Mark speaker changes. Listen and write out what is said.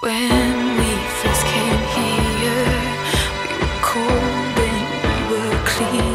Speaker 1: When we first came here, we were cold and we were clean.